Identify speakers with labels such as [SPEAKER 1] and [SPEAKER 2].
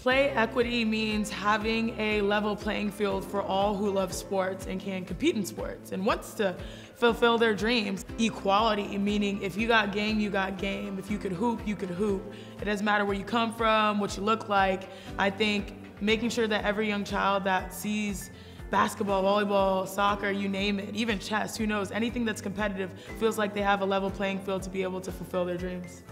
[SPEAKER 1] Play equity means having a level playing field for all who love sports and can compete in sports and wants to fulfill their dreams. Equality, meaning if you got game, you got game. If you could hoop, you could hoop. It doesn't matter where you come from, what you look like. I think making sure that every young child that sees basketball, volleyball, soccer, you name it, even chess, who knows, anything that's competitive feels like they have a level playing field to be able to fulfill their dreams.